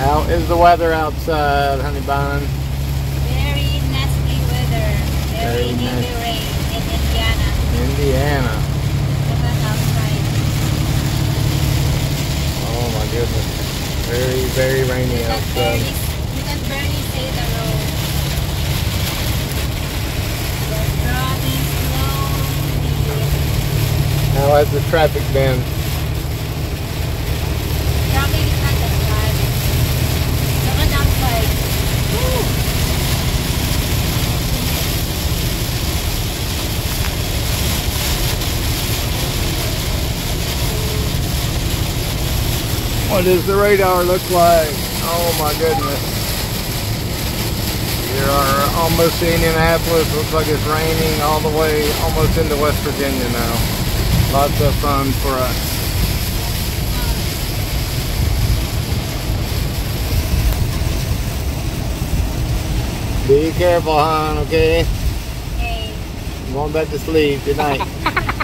is the weather outside, honey bun? Very nasty weather. Very Very heavy nasty. rain in Indiana. Indiana. Outside. Oh my goodness. Very, very rainy You can barely, outside. you can barely see the road. We're driving slowly. How has the traffic been? Traffic is not that bad. Look at outside. Woo! What does the radar look like? Oh my goodness. We are almost to Indianapolis. Looks like it's raining all the way almost into West Virginia now. Lots of fun for us. Be careful, hon, okay? Okay. I'm going back to sleep. Good night.